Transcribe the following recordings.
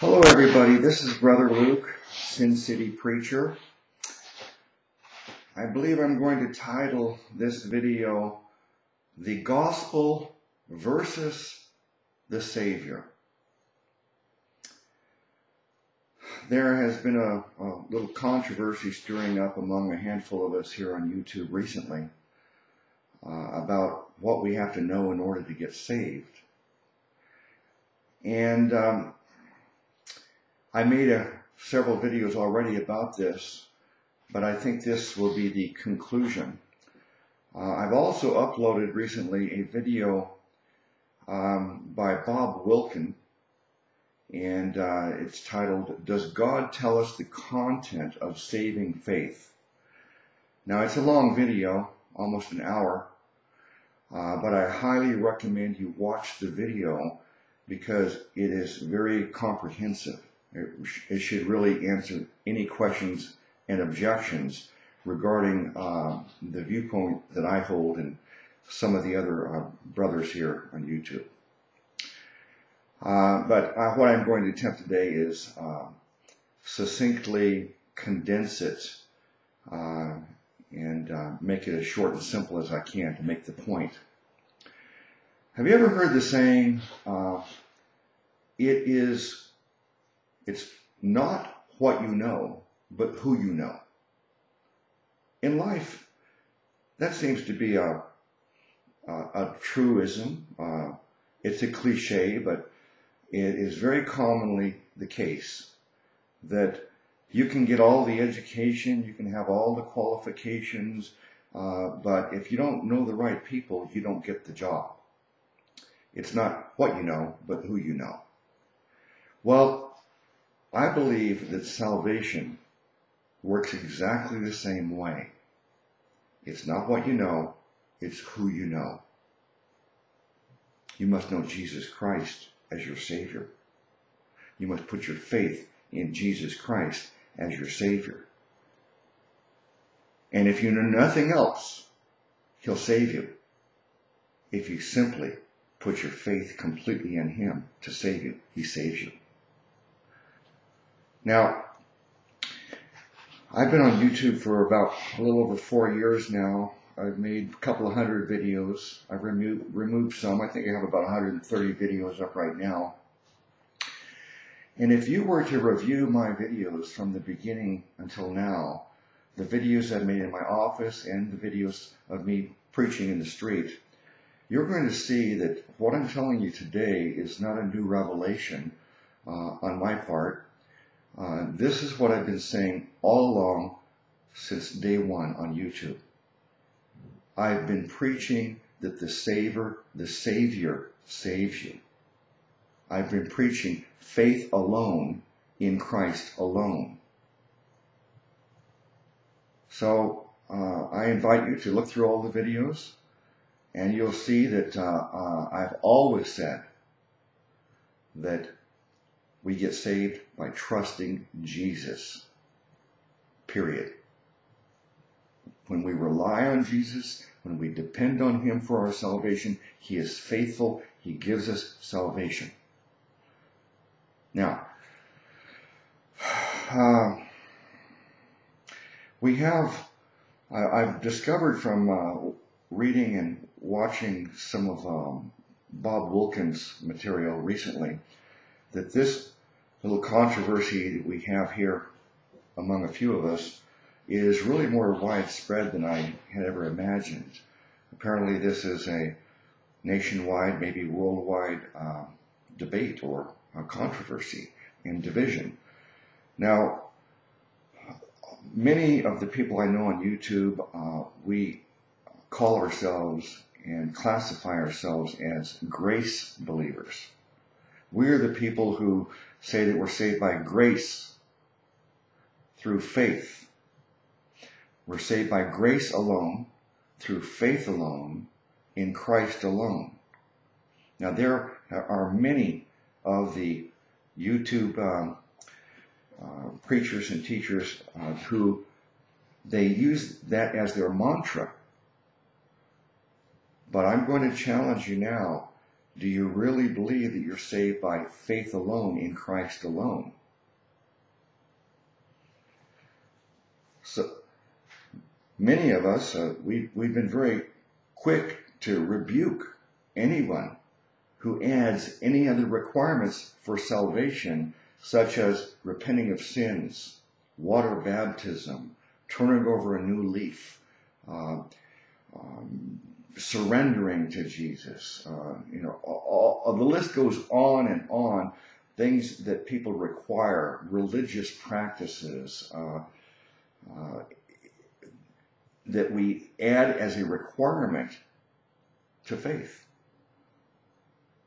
Hello, everybody. This is Brother Luke, Sin City Preacher. I believe I'm going to title this video The Gospel versus the Savior. There has been a, a little controversy stirring up among a handful of us here on YouTube recently uh, about what we have to know in order to get saved. And um, I made a, several videos already about this, but I think this will be the conclusion. Uh, I've also uploaded recently a video um, by Bob Wilkin, and uh, it's titled, Does God Tell Us the Content of Saving Faith? Now, it's a long video, almost an hour, uh, but I highly recommend you watch the video because it is very comprehensive. It, should really answer any questions and objections regarding uh, the viewpoint that I hold and some of the other uh, brothers here on YouTube. Uh, but uh, what I'm going to attempt today is uh, succinctly condense it uh, and make it as short and simple as I can to make the point. Have you ever heard the saying, it is it's not what you know, but who you know. In life, that seems to be a, a, a truism. Uh, it's a cliche, but it is very commonly the case that you can get all the education, you can have all the qualifications, uh, but if you don't know the right people, you don't get the job. It's not what you know, but who you know. Well, I believe that salvation works exactly the same way. It's not what you know, it's who you know. You must know Jesus Christ as your Savior. You must put your faith in Jesus Christ as your Savior. And if you know nothing else, He'll save you. If you simply put your faith completely in Him to save you, He saves you. Now, I've been on YouTube for about a little over four years now. I've made a couple of hundred videos. I've removed, removed some. I think I have about 130 videos up right now. And if you were to review my videos from the beginning until now, the videos I've made in my office and the videos of me preaching in the street, you're going to see that what I'm telling you today is not a new revelation uh, on my part. Uh, this is what I've been saying all along since day one on YouTube. I've been preaching that the Savior, the Savior saves you. I've been preaching faith alone in Christ alone. So uh, I invite you to look through all the videos and you'll see that uh, uh I've always said that we get saved by trusting Jesus. Period. When we rely on Jesus, when we depend on Him for our salvation, He is faithful. He gives us salvation. Now, uh, we have, I, have discovered from uh, reading and watching some of um, Bob Wilkin's material recently that this little controversy that we have here among a few of us is really more widespread than I had ever imagined. Apparently this is a nationwide, maybe worldwide uh, debate or a controversy and division. Now, many of the people I know on YouTube, uh, we call ourselves and classify ourselves as grace believers. We're the people who say that we're saved by grace through faith. We're saved by grace alone, through faith alone, in Christ alone. Now there are many of the YouTube um, uh, preachers and teachers uh, who they use that as their mantra. But I'm going to challenge you now Do you really believe that you're saved by faith alone in Christ alone? So, many of us, uh, we, we've been very quick to rebuke anyone who adds any other requirements for salvation, such as repenting of sins, water baptism, turning over a new leaf, uh, um, surrendering to Jesus. Uh, you know, all, all, the list goes on and on. Things that people require, religious practices, uh, uh, that we add as a requirement to faith.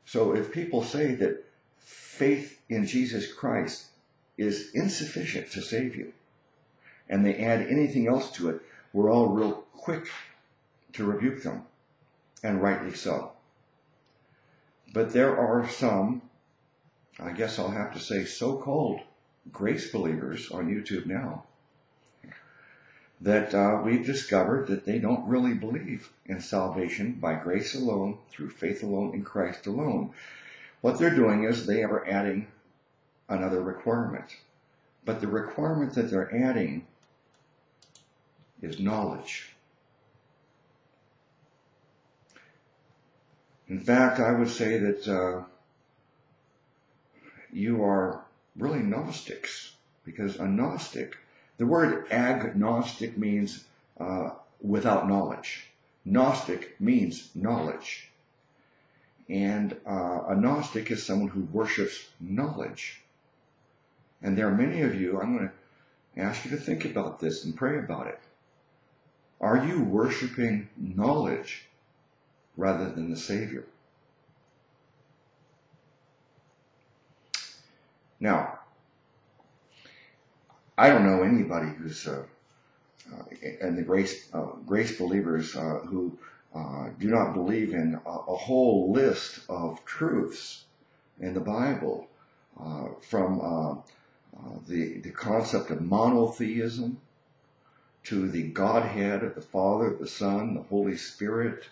So if people say that faith in Jesus Christ is insufficient to save you, and they add anything else to it, we're all real quick to rebuke them, and rightly so. But there are some, I guess I'll have to say, so-called grace believers on YouTube now that uh, we've discovered that they don't really believe in salvation by grace alone, through faith alone, in Christ alone. What they're doing is they are adding another requirement. But the requirement that they're adding is knowledge. In fact, I would say that uh, you are really Gnostics, because a Gnostic the word agnostic means uh, without knowledge. Gnostic means knowledge. And uh, a Gnostic is someone who worships knowledge. And there are many of you, I'm going to ask you to think about this and pray about it. Are you worshiping knowledge rather than the Savior? Now, I don't know anybody who's uh, uh, and the grace uh, grace believers uh, who uh, do not believe in a, a, whole list of truths in the Bible, uh, from the the concept of monotheism to the Godhead of the Father, the Son, the Holy Spirit,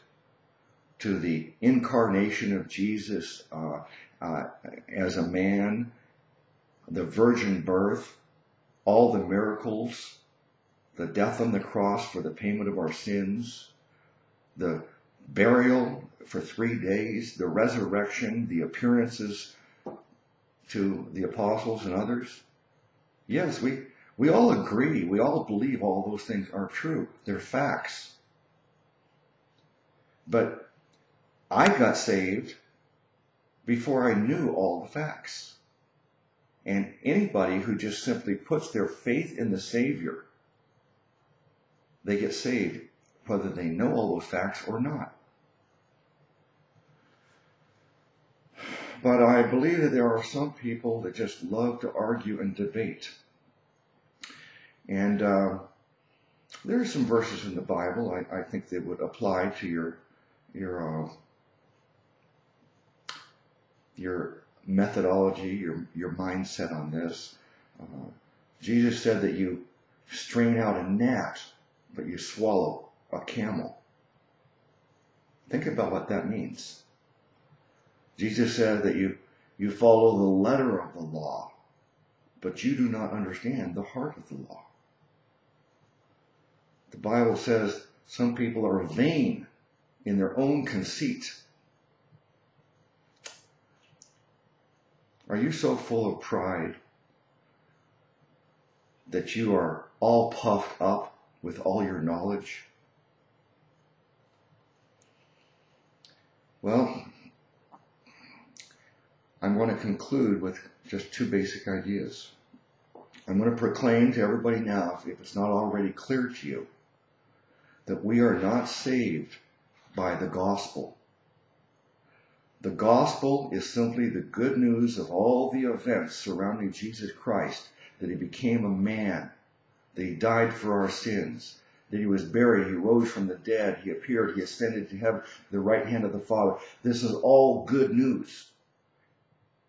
to the incarnation of Jesus uh, uh, as a man, the virgin birth all the miracles, the death on the cross for the payment of our sins, the burial for three days, the resurrection, the appearances to the apostles and others. Yes, we, we all agree, we all believe all those things are true. They're facts. But I got saved before I knew all the facts. And anybody who just simply puts their faith in the Savior, they get saved, whether they know all those facts or not. But I believe that there are some people that just love to argue and debate. And uh, there are some verses in the Bible I, I think that would apply to your your uh, your methodology, your, your mindset on this. Uh, Jesus said that you strain out a gnat, but you swallow a camel. Think about what that means. Jesus said that you, you follow the letter of the law, but you do not understand the heart of the law. The Bible says some people are vain in their own conceit. Are you so full of pride that you are all puffed up with all your knowledge? Well, I'm going to conclude with just two basic ideas. I'm going to proclaim to everybody now, if it's not already clear to you, that we are not saved by the gospel. The gospel is simply the good news of all the events surrounding Jesus Christ, that he became a man, that he died for our sins, that he was buried, he rose from the dead, he appeared, he ascended to heaven, the right hand of the Father. This is all good news.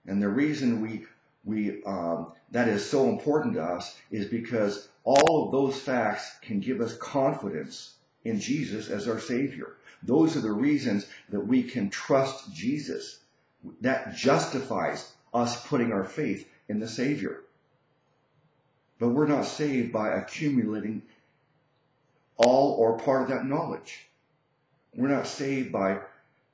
And the reason we, we, um, that is so important to us is because all of those facts can give us confidence in Jesus as our Savior. Those are the reasons that we can trust Jesus. That justifies us putting our faith in the Savior. But we're not saved by accumulating all or part of that knowledge. We're not saved by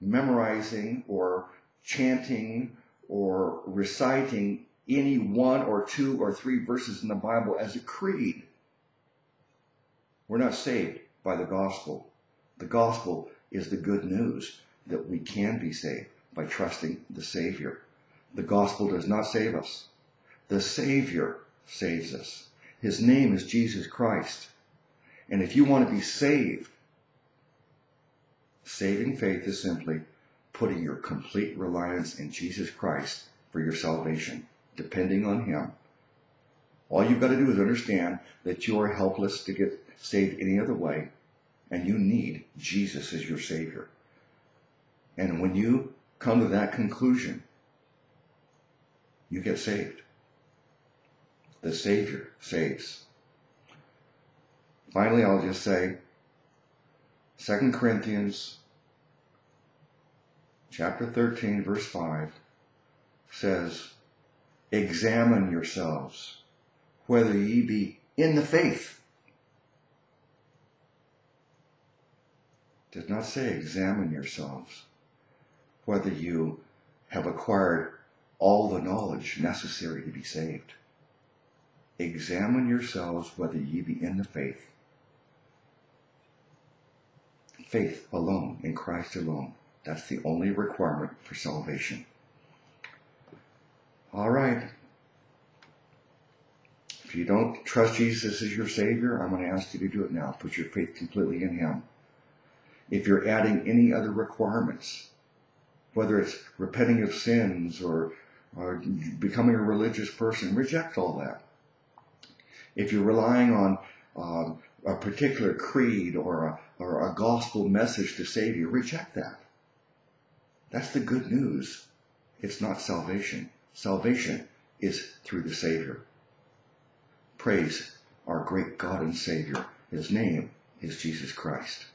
memorizing or chanting or reciting any one or two or three verses in the Bible as a creed. We're not saved by the gospel. The gospel is the good news that we can be saved by trusting the Savior. The gospel does not save us. The Savior saves us. His name is Jesus Christ. And if you want to be saved, saving faith is simply putting your complete reliance in Jesus Christ for your salvation, depending on Him. All you've got to do is understand that you are helpless to get saved any other way, and you need Jesus as your Savior. And when you come to that conclusion, you get saved. The Savior saves. Finally, I'll just say 2 Corinthians chapter 13 verse 5 says, examine yourselves whether ye be in the faith. Does not say examine yourselves whether you have acquired all the knowledge necessary to be saved. Examine yourselves whether ye be in the faith. Faith alone, in Christ alone. That's the only requirement for salvation. All right. If you don't trust Jesus as your Savior, I'm going to ask you to do it now. Put your faith completely in Him. If you're adding any other requirements, whether it's repenting of sins or, or becoming a religious person, reject all that. If you're relying on um, a particular creed or a, or a gospel message to save you, reject that. That's the good news. It's not salvation. Salvation is through the Savior. Praise our great God and Savior. His name is Jesus Christ.